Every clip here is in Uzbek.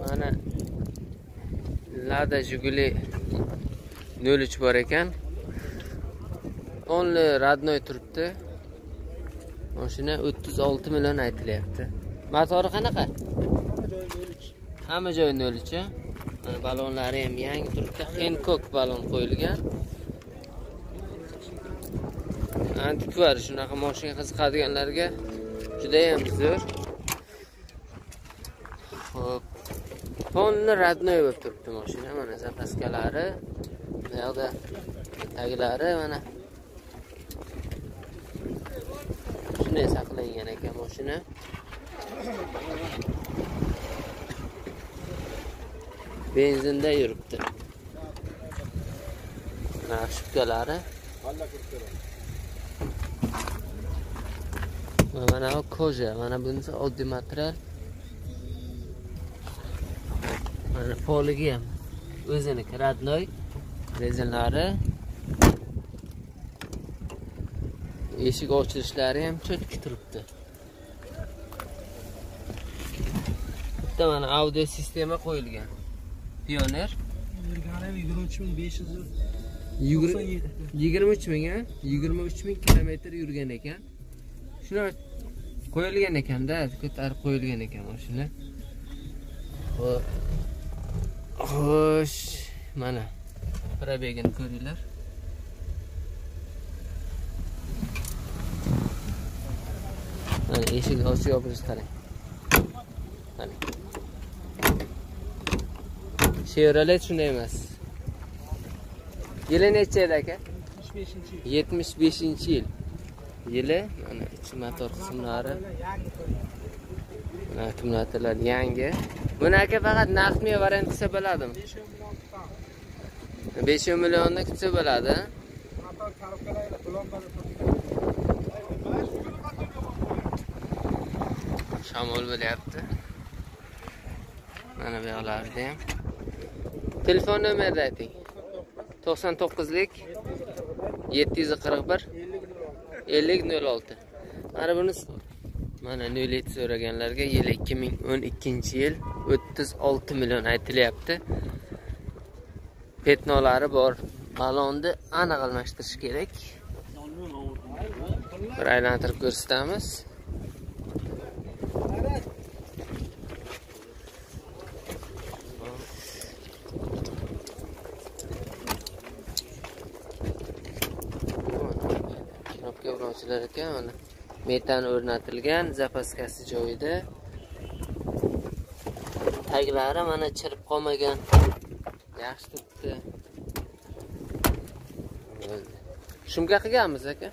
mana lada jiguli nol uch bor ekan. Onli родной turibdi. Mashina o'ttiz olti million aytilyapti. Motori qanaqa? Hamma joyi nol uch. Mana balonlari ham yangi turibdi. Henkok balon qo'yilgan. Antikvar shunaqa mashina qiziqadiganlarga judayam zo'r ho'p polni родной bo'lib turibdi mashina mana zapaskalari bu yoqda taglari mana. Shunday saqlangan ekan mashina benzinda yuribdi. Mana shubkalari. Mana bu koja mana bunisi oddiy material. Mana poligi ham o'ziniki родной rezinlari eshik ochilishlari ham cho'tki turibdi bitta mana audio sistema qo'yilgan. Pioner. Yigirma uch ming besh yuz yigirma uch ming a yigirma uch ming kilometr yurgan ekan. Shuni qo'yilgan ekanda ko'tarib qo'yilgan ekan mashina xo'sh mana. Probegini ko'ringlar. Mana eshik ochib yopilish qarang. Mana. Chevrolet shunday emas. Yili necha edi aka? Yil yetmish beshinchi yil. Yili? Mana ichi motor qismlari. Mana akkumulyatorlar yangi buni aka faqat naqdmi variant qilsa bo'ladimi? Besh o'n millionni kutsa bo'ladi. Shamol bo'lyapti. Mana bu yoqlarida ham. Telefon nomerni ayting. To'qson to'qqizlik yetti yuz qirq bir ellik nol olti. Mana buni mana nol so'raganlarga yil ikki ming o'n ikkinchi yil o'ttiz olti million aytilyapti. Petnolari bor. Balonni aniq almashtirish kerak. Bir aylantirib ko'rsatamiz knopka ulovchilar ekan mana metan o'rnatilgan zapaskasi joyida. Taglari mana chirib qolmagan. Yaxshi turibdi. Bo'ldi. shumka qilganmiz aka?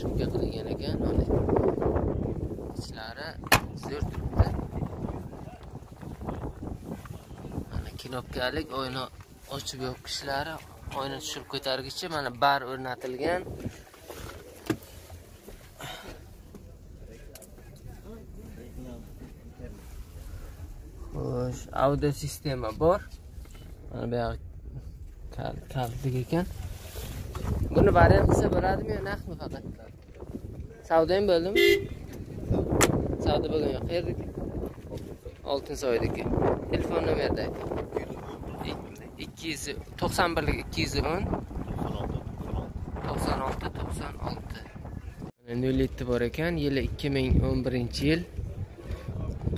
Shumka qilingan ekan mana ichlari zo'r turibdi. Mana knopkalik oyna ochib yopishlari oyna tushirib ko'targichi mana bar o'rnatilgan. Audio sistema bor. Mana bu yoq kaltlik ekan. Buni variant qilsa bo'ladimi yo naqdmi faqat savdo ham bo'ldimi? Savdo bo'lgan yo'q. Qayerdaki oltinsoydagi telefon nomerda ikki yuz to'qson birlik ikki yuz o'n. To'qson olti to'qson olti nol yetti bor ekan. Yili ikki ming o'n birinchi yil.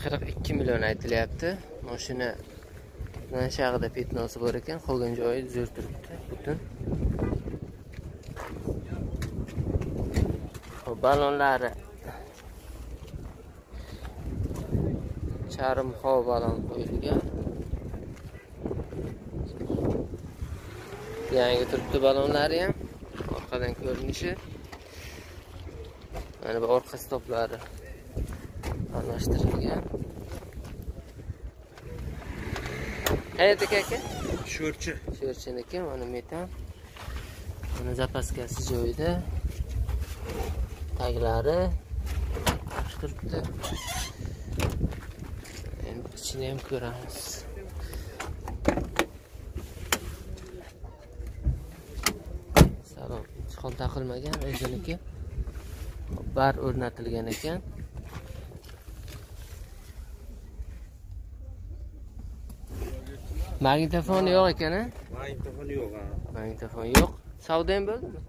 Qirq ikki million aytilyapti. Mashina mana shu yoqda petnosi bor ekan. Qolgan joyi zo'r turibdi. Butun Hop, balonlari charm havo balon qo'yilgan. Yangi turibdi balonlari ham. Orqadan ko'rinishi. Mana bu orqa stoplari. Almashtirilgan. Qayerdaki aka sho'rchi. Sho'rchiniki mana metan. Mana zapaskasi joyida. Taglari. Yaxshi turibdi. Endi ichini ham ko'ramiz. Salon sichqon taqilmagan o'ziniki. Bar o'rnatilgan ekan magnitofoni yo'q ekan a Magnitofon yo'q ha. magnitofon yo'q. Savdo ham bo'ldimi?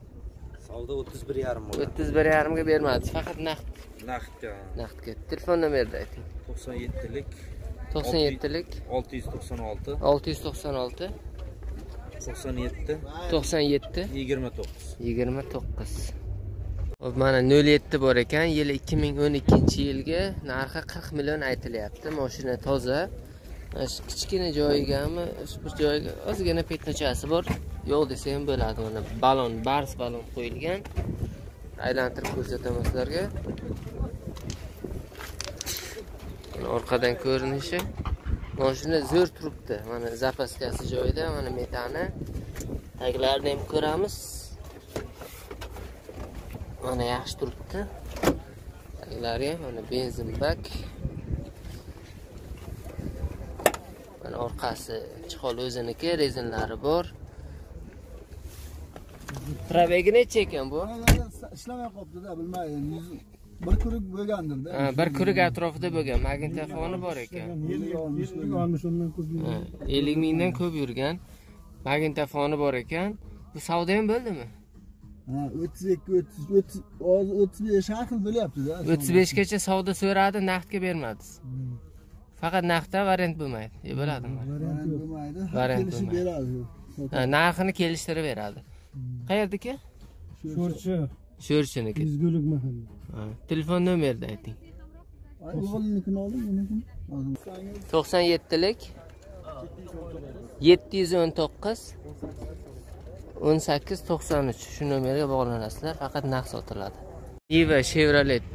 Savdo 31 yarim bo'ldi. o'ttiz bir yarimga bermadi faqat naqd. Naqdga naqdga. Telefon nomerni ayting. 97lik to'qson yettilik. 696 olti. Yuz to'qson olti. 97 to'qson yetti. 29. yigirma to'qqiz. Hop, mana nol yetti bor ekan. Yili ikki ming o'n ikkinchi yilga narxi qirq million aytilyapti. Moshina toza kichkina joyigami bir joyiga ozgina petnachasi bor. Yo'q desa ham bo'ladi mana balon bars balon qo'yilgan. Aylantirib ko'rsataman sizlarga. Mana orqadan ko'rinishi. Moshina zo'r turibdi. Mana zapaskasi joyida mana metani. Taglarini ham ko'ramiz. Mana yaxshi turibdi. Taglari ham mana benzin bak mana orqasi chihol o'ziniki rezinlari bor. Probegi necha ekan bu? Ishlamay qolibdida bilmaydim Yuz- bir kurik bo'lgandirda. Bir kurik atrofida bo'lgan. Magnitofoni bor ekan. Ellik mingdan ko'p yurgan magnitofoni bor ekan. Bu savdo ham bo'ldimi? O'ttiz ikki o'ttiz o'ttiz hozir o'ttiz besh har xil bo'lyaptida. O'ttiz beshgacha savdo so'radi naqdga bermadi faqat naqdda variant bo'lmaydi. Bo'ladimi? Variant bo'lmaydi. Variant kelishib beradi. Narxini kelishtirib beradi. Qayerdiki sho'rchi. Sho'rchiniki. Yuzgulik mahalla Ha, telefon nomerni ayting. O'g'ilnikini to'qson yettilik yetti yuz o'n to'qqiz. O'n sakkiz to'qson uch. Shu nomerga bog'lanasizlar. Faqat naqd sotiladi. Niva chevrolet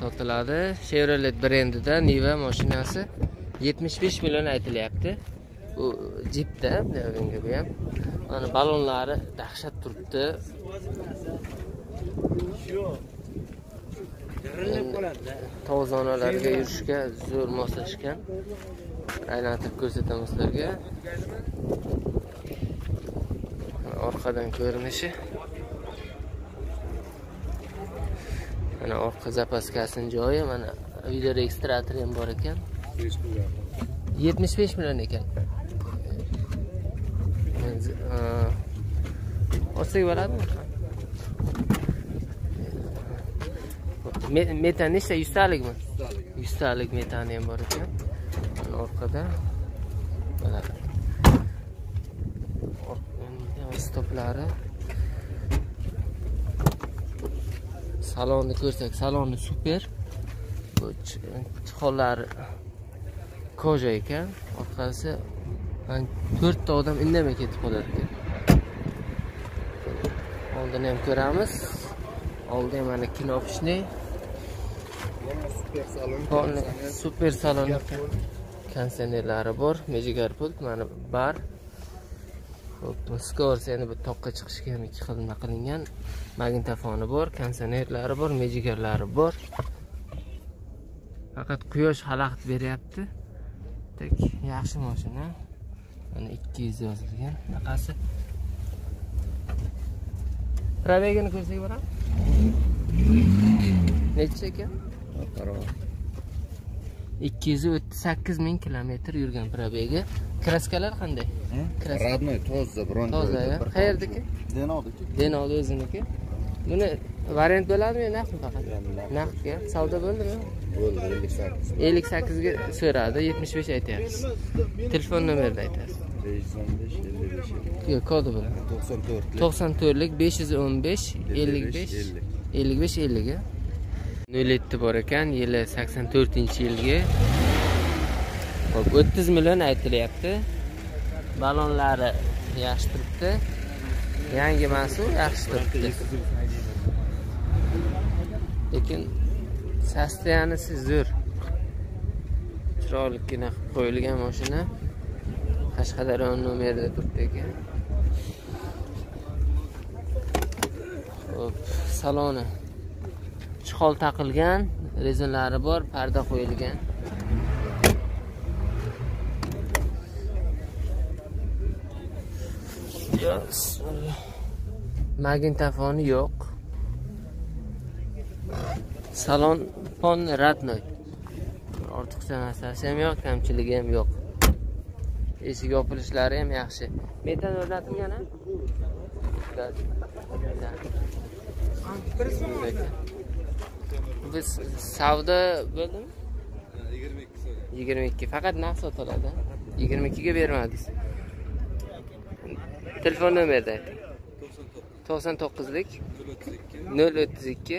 sotiladi. Chevrolet brendida niva mashinasi yetmish besh million aytilyapti. Bu jipda bunga bu ham. Mana balonlari dahshat turibdi. Tozonalarga yurishga zo'r moslashgan aylantirib ko'rsataman sizlarga. Orqadan ko'rinishi mana orqa zapaskasini joyi mana video registratori ham bor ekan. Yetmish besh million ekan. Olsak bo'ladimi? Me- metan nechta? Yuztalikmi yuztalik metani ham bor ekan. Mana orqada. Stoplari salonni ko'rsak saloni super. Bu ch- chiqollari koja ekan. Orqasi to'rtta odam indamay ketib qolar ekan oldini ham ko'ramiz. Oldi mana kinopishniy super salon konditsionerlari bor. Mejigar pult mana bar Xo'p, skors endi bu toqqa chiqishga ham ikki xil nima qilingan? Magnitofoni bor konditsionerlari bor mejigarlari bor. Faqat quyosh xalaqit beryapti. Tak yaxshi mashina mana ikki yuz yozilgan. Bunaqasi. Probegini ko'rsak bo'ladimi necha ekan o'ttiz sakkiz ming kilometr yurgan probegi kraskalar qanday. Родной, toza, biron toza ya. qayerdiki? Denovdiki. denoli o'ziniki. Buni variant bo'ladimi yo naqdmi faqat? Naqdga savdo bo'ldimi? Bo'ldi, 58. ellik sakkizga so'radi yetmish besh aytyapsiz. Telefon nomerni aytasiz 515 55. yo'q kodi bilan 94. to'qson to'rtlik besh yuz o'n besh ellik besh 50. ellik. besh ellik nol yetti bor ekan yili sakson to'rtinchi yilgi hop o'ttiz million aytilyapti. Balonlari yaxshi turibdi yangi emasu yaxshi turibdi lekin sostoyanisi zo'r. Chiroyligina qilib qo'yilgan mashina qashqadaryo nomerida turibdi ekan. Hop saloni. Chiqol taqilgan rezinlari bor parda qo'yilgan. Magnitofoni yo'q. Salon pon radnoy. Ortiqcha narsasi ham yo'q kamchiligi ham yo'q. Eshik yopilishlari ham yaxshi. Metan o'rnatilgan a biz savdo bo'ldimi yigirma ikki faqat naqd sotiladi yigirma ikkiga bermadingiz. Telefon ayting to'qson to'qqizlik. Nol o'ttiz ikki.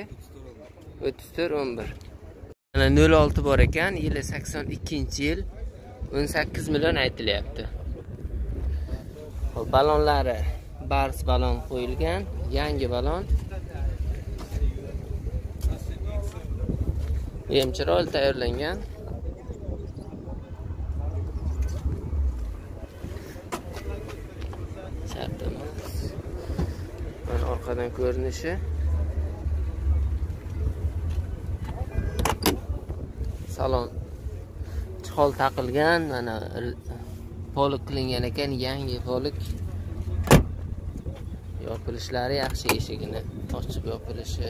o'ttiz to'rt o'n bir. Mana nol olti bor ekan yili sakson ikkinchi yil o'n sakkiz million aytilyapti. Hop, ballonlari bars ballon qo'yilgan yangi ballon. Ham chiroyli tayyorlangan chapdamiz mana orqadan ko'rinishi. Salon chihol taqilgan mana polik qilingan ekan yangi polik. Yopilishlari yaxshi eshigini ochib yopilishi.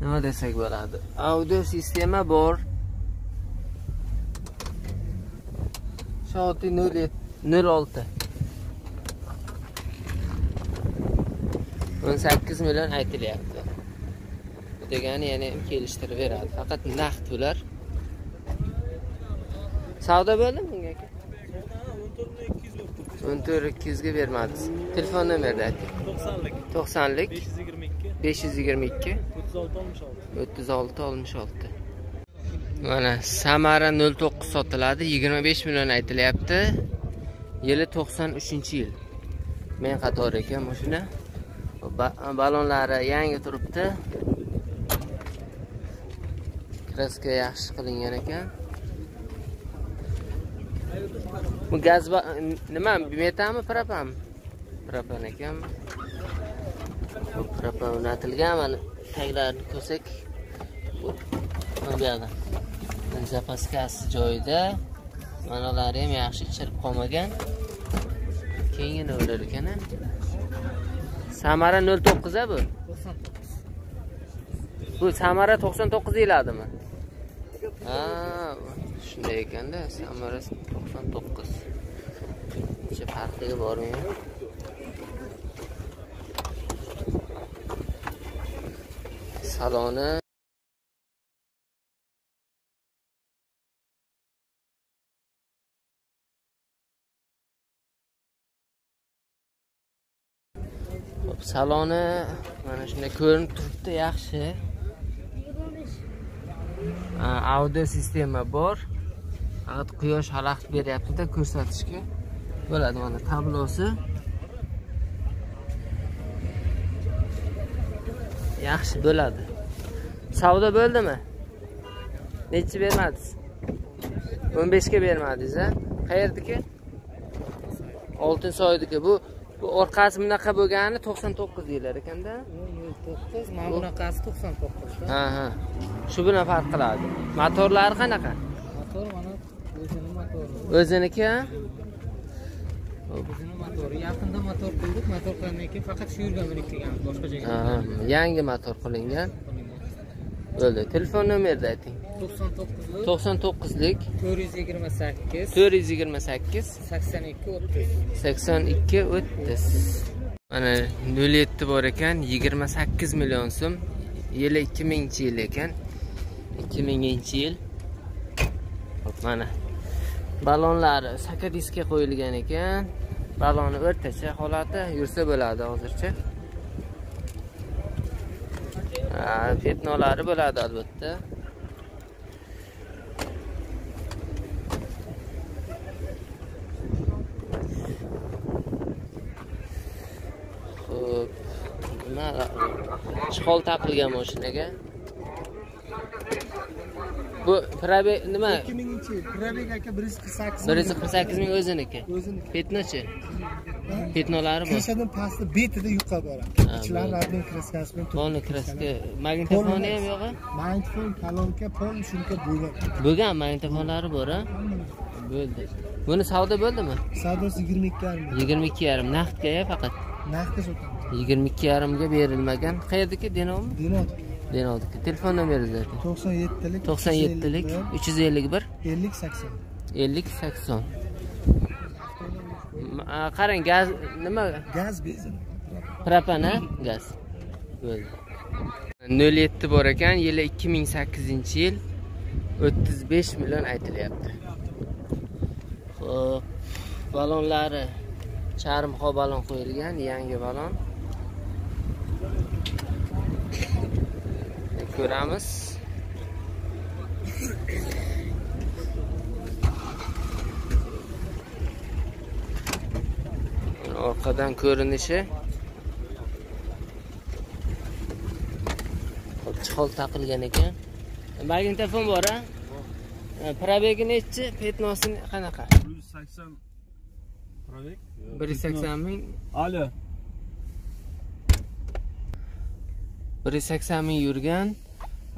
Nima desak bo'ladi? Audio sistema bor. Olti. O'n sakkiz million aytilyapti. Bu degani yana ham kelishtirib beradi. Faqat naqd bular savdo bo'ldimi bunga aka? O'n to'rt ikki yuzga bermadingiz. Telefon nomerni ayting. To'qsonlik. To'qsonlik. Besh yuz yigirma ikki. Besh yuz yigirma ikki. O'ttiz olti oltmish olti. O'ttiz olti oltmish olti mana samara nol to'qqiz sotiladi yigirma besh million aytilyapti. Yili to'qson uchinchi yil. Men qatori ekan mashina. Balonlari yangi turibdi. Kraska yaxshi qilingan ekan. Bu gaz nima metanmi propanmi propan ekan. Bu propan o'rnatilgan mana taglarini ko'rsak bu mana zapaskasi joyida manolari ham yaxshi chirib qolmagan. Keyingina o'rar ekan samara nol to'qqiz a bu? Bu samara to'qson to'qqiz deyiladimi? Ha shunday ekanda samara to'qson to'qqiz. Uncha farqiga bormayman. Saloni saloni mana shunday ko'rinib turibdi yaxshi. Ha, audio sistema bor. Faqat quyosh xalaqit beryaptida ko'rsatishga bo'ladi mana tablosi. Yaxshi bo'ladi. Savdo bo'ldimi? Nechi bermadingiz? o'n beshga bermadingiz a? Qayerdiki? Oltinsoydiki bu bu orqasi bunaqa bo'lgani to'qson to'qqiz deyilar ekanda. To'qqiz mana bunaqasi to'qson to'qqiz ha ha. Shu bilan farq qiladi. Motorlari qanaqa? Motor mana o'zini motori. O'ziniki? O'zini motori. Yaqinda motor qildik motor qilgandan keyin faqat shu yerga minib kelganmiz boshqa joyga. Ha, yangi motor qilingan bo'ldi. Telefon nomerni ayting. To'qson to'qqizlik to'qson to'qqizlik to'rt yuz yigirma sakkiz to'rt yuz yigirma sakkiz sakson ikki o'ttiz sakson ikki o'ttiz. Mana nol yetti bor ekan yigirma sakkiz million so'm. Yili ikki mingchi yil ekan. ikki minginchi yil. Mana. Ballonlari sakadiskga qo'yilgan ekan. Balloni o'rtacha holati yursa bo'ladi hozircha Ha, petnolari bo'ladi albatta Xo'p. Nima chihol taqilgan mashinaga. Bu probe nima? 2000 yil probeg aka 148 148 ming o'ziniki. o'zini Petnochi. Petnolari bor. Kirishdan pastda betida yuqa boradi bo'ldi. admin kraskasi bilan Polni kraska. Magnitofoni ham yo'q. magnitofon kolonka pol shunga bo'lgan Bo'lgan magnitofonlari bor a? Bo'ldi. Buni savdo bo'ldimi? savdosi 22 yarim 22 yarim naqdga faqat. narxga sotamiz 22 yarimga berilmagan. Qayerdiki? Denovmi? denot Denoldiki. Telefon nomeringizni ayting. to'qson yettilik 97lik 351 ellik sakson 50 80. Qarang, gaz nima? gaz benzin Propan a? Gaz. Bo'ldi. 07 bor ekan, yili 2008-yil 35 million aytilyapti. Xo'p, balonlari charmxo balon qo'yilgan, yangi balon. Ko'ramiz. Orqadan ko'rinishi. Chihol taqilgan ekan. Magnitofon bor a? Probegi nechi? Petnosi qanaqa? 180 probek 180 ming. alo 180 ming yurgan,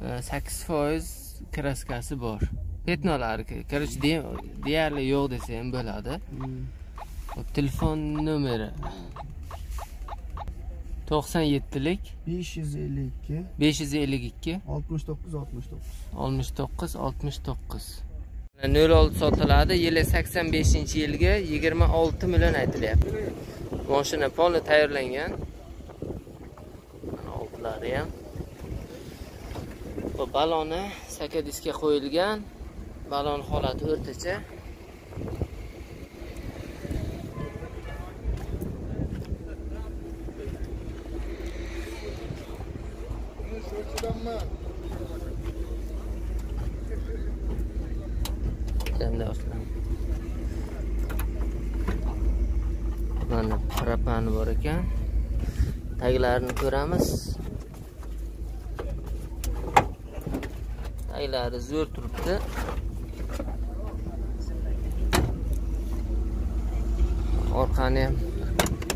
e, 8% kraskasi bor. Petnolari, короче, de- deyarli yo'q desa ham bo'ladi. Telefon nomeri 97lik 552 552 69 69 69 69 06 sotiladi. Yili 85 yilga 26 million aytilyapti. Moshina polni tayyorlangan. Oldilari ham. Baloni sakadiskga qo'yilgan. Balon holati o'rtacha Endi oslan. Mana propani bor ekan. Taglarini ko'ramiz. Taglari zo'r turibdi. Orqani ham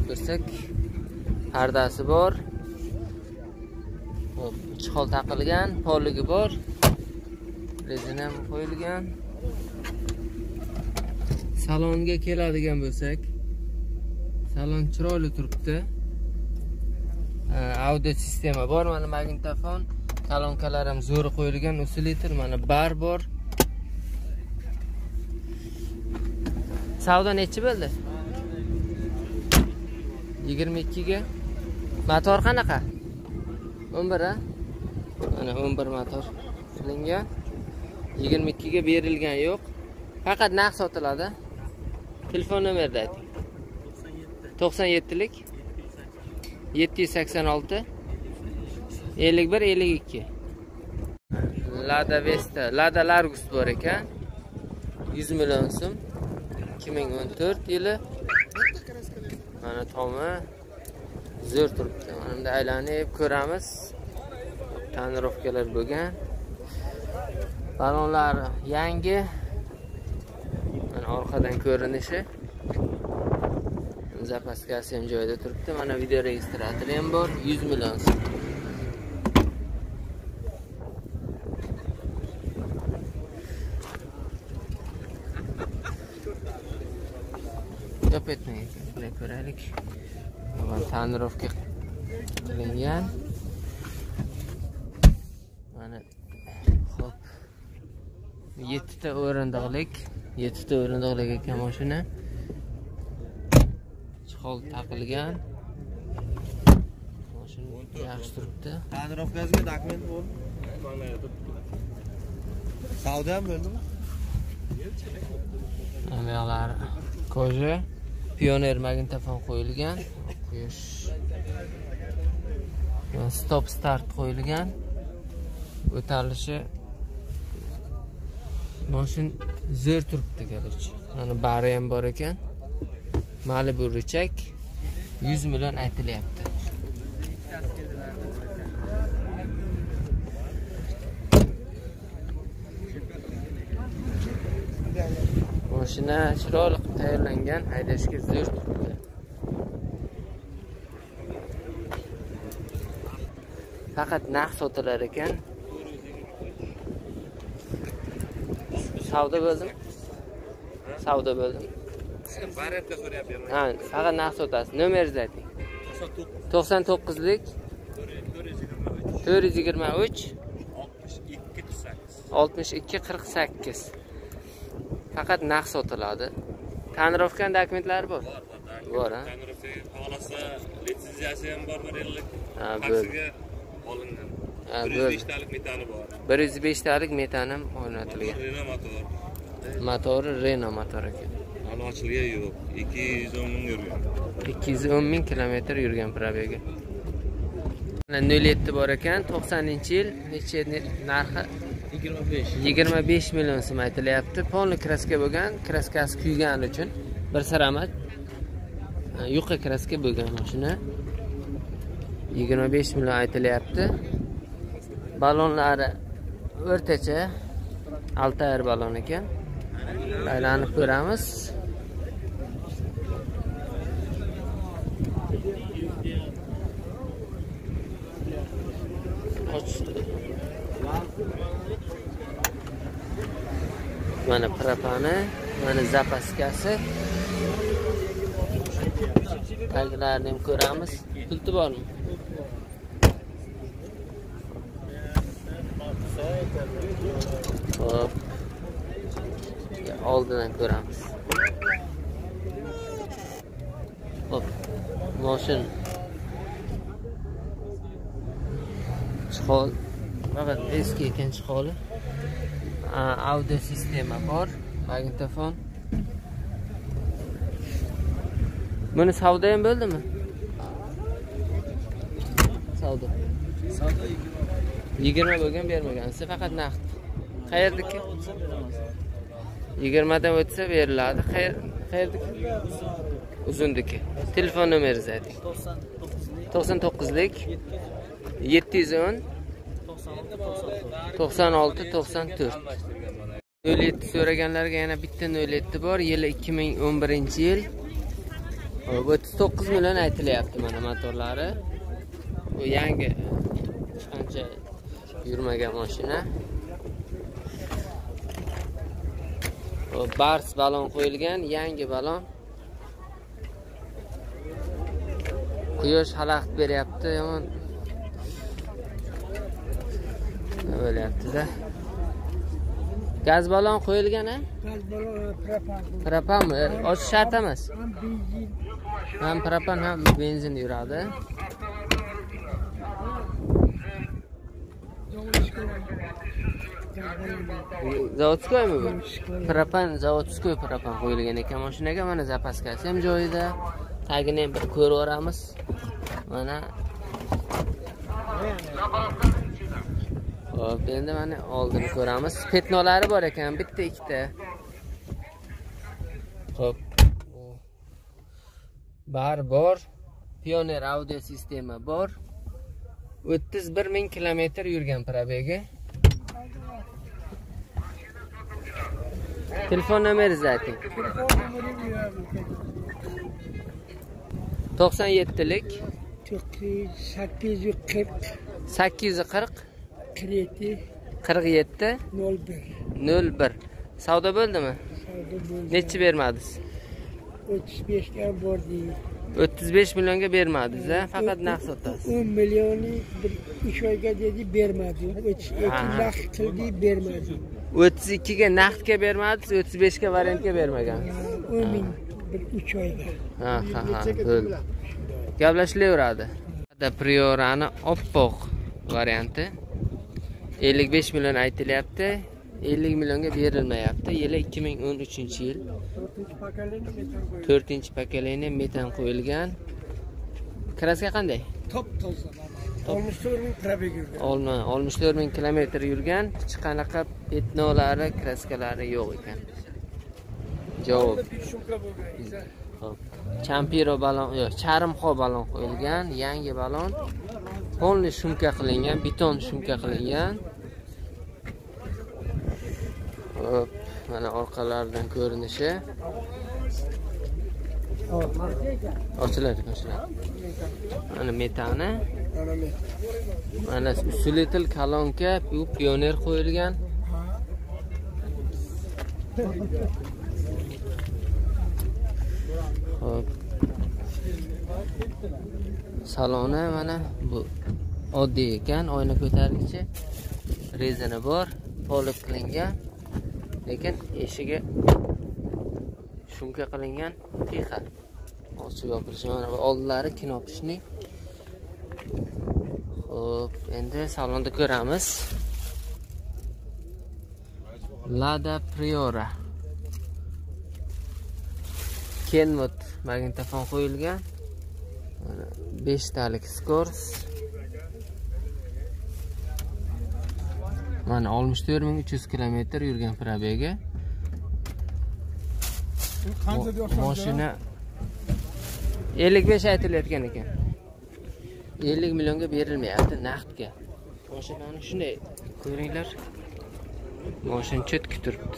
ko'rsak, pardasi bor. Hop, chihol taqilgan, poligi bor. Rezina ham qo'yilgan. salonga keladigan bo'lsak salon chiroyli turibdi. Audio sistema bor mana magnitofon kolonkalar ham zo'ri qo'yilgan usilitr mana bar bor. Savdo nechi bo'ldi? Yigirma ikkiga. Motor qanaqa? O'n bir a mana o'n bir motor qilingan. Yigirma ikkiga berilgan yo'q. Faqat naq sotiladi. Telefon nomerni ayting. To'qson yettilik yetti yuz sakson olti. ellik bir ellik ikki. Lada vesta lada largus bor ekan. Yuz million so'm. Ikki ming o'n to'rt yili. Mana tomi zo'r turibdi. Mana bunday aylanib ko'ramiz. Tonirovkalar bo'lgan. Balonlar yangi. Mana orqadan ko'rinishi. Zapaskasi ham joyida turibdi. Mana video registratori ham bor. 100 million so'm. Chop ko'raylik. Tonirovka qilingan. Mana ho'p yettita o'rindiqlik yettita o'rindiqlik ekan mashina. Chihol taqilgan. Mashina yaxshi turibdi. Tonirovkasiga dokument bo'ldi. Savdo ham bo'ldimi bu yoqlari koja pioner magnitofon qo'yilgan quyosh stop start qo'yilgan. O'talishi moshin zo'r turibdi короче mana bari ham bor ekan. Malibu richak 100 million aytilyapti. Mashina chiroyli qilib tayyorlangan haydashga zo'r turibdi. Faqat narx sotilar ekan. Savdo bo'ldimi savdo bo'ldimi variantga so'rayapman ha faqat narx sotasiz. Nomeringizni ayting to'qson to'qqizlik. to'rt yuz yigirma uch. oltmish ikki qirq sakkiz. Faqat naqd sotiladi. Tonirovkan dokumentlari bor? Bor a tonirovka xohlasa litsenziyasi ham bor bir yillik Ha, taksiga olingan. Bir yuz beshtalik metani bor. bir yuz beshtalik metan ham o'rnatilgan. Reno motor motori. Reno motor ekan. Hali ochilgan yo'q. ikki yuz o'n ming yurgan. ikki yuz o'n ming kilometr yurgan probegi mana nol yetti bor ekan to'qsoninchi yil necha ne- narxi? Yigirma besh. Yigirma besh million so'm aytilyapti. Polniy kraska bo'lgan kraskasi kuygani uchun bir siramat e, yuqa kraska bo'lgan mashina yigirma besh million aytilyapti. Ballonlari o'rtacha altair ballon ekan. Aylanib ko'ramiz. Mana propani mana zapaskasi. Tagilarini ham ko'ramiz. Pulti bormi hop oldidan ko'ramiz. Hop moshin. Chihol faqat eski ekan chiholi. Audio sistema bor magnitofon buni savdo ham bo'ldimi? Savdo. Savdo yigirma bo'lgan bermagansiz faqat naqd. Qayerdiki yigirmadan o'tsa beriladi. Qayer- qayerdiki uzundiki. Telefon nomeringizni ayting to'qson to'qqizlik. Yetti yuz o'n. To'qson olti to'qson to'rt. Nol yetti so'raganlarga yana bitta nol yetti bor. Yili ikki ming o'n birinchi yil. O'ttiz to'qqiz million aytilyapti mana motorlari. Bu yangi. Hech qancha yurmagan mashina Hop, bars balon qo'yilgan yangi balon. Quyosh xalaqit beryapti yomon. Nima bo'lyaptida? Gaz balon qo'yilgan a propanmi ochish shart emas. Ham propan ham benzin yuradi zavodskoymi bu propan zavodskoy propan qo'yilgan ekan mashinaga mana zapaskasi ham joyida tagini ham bir ko'rib yuboramiz mana Hop, endi mana oldini ko'ramiz. Petnolari bor ekan, bitta ikkita. Hop. Bar bor. Pioneer audio sistema bor. 31 ming kilometr yurgan probegi. Telefon nomeringizni ayting. 97lik sakkiz yuz qirq 840 qirq yetti 47 nol bir 01. Savdo bo'ldimi? savdo bo'ldi Nechi bermadingiz? o'ttiz beshga bordi 35 millionga bermadingiz a faqat naqd sotasiz o'n millionni bir uch oyga dedi bermadi o'ttiz ikki naqd qildi bermadi 32 ga naqdga bermadingiz 35 ga variantga bermagansiz o'n ming bir uch oyga ha ha ha bo'ldi gaplashilaveradi priorani oppoq varianti. 55 million aytilyapti 50 millionga berilmayapti. Yili 2013 yil. To'rtinchi pokoleniya metan qo'yilgan. Kraska qanday? Top toza oltmish to'rt ming probeg yurgan. Olma 64 ming kilometr yurgan hech qanaqa petnolari kraskalari yo'q ekan. Javob. Champiro balon yo'q charimxo balon qo'yilgan yangi balon. Polniy shumka qilingan beton shumka qilingan. Hop, mana orqalaridan ko'rinishi. Ochiladi ochiladi. Mana metani mana usulitil kalonka u pioner qo'yilgan. Hop. saloni mana bu oddiy ekan oyna ko'targichi. Rezini bor polib qilingan lekin eshigi shumka qilingan tixa ochib yopilishi mana bu oldilari kinopishning ho'p endi salonda ko'ramiz. Lada priora. Kenwood magnitofon qo'yilgan. Mana beshtalik skors. Mana oltmish to'rt ming uch yuz kilometr yurgan probegi ellik besh aytilayotgan ekan ellik millionga berilmayapti naqdga moshinani shunday ko'ringlar. Moshina cho'tki turibdi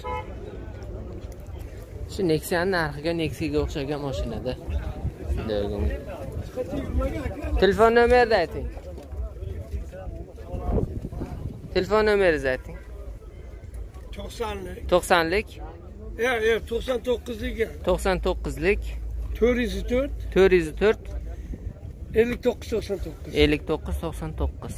shu nexia'ni narxiga nexia'ga o'xshagan bo'lgan. telefon nomerini ayting. Telefon nomeringizni ayting. To'qsonlik. To'qsonlik? Yo'q yo'q to'qson to'qqizligi to'qson to'qqizlik. To'rt yuz to'rt. To'rt yuz to'rt ellik to'qqiz to'qson to'qqiz. ellik to'qqiz to'qson to'qqiz.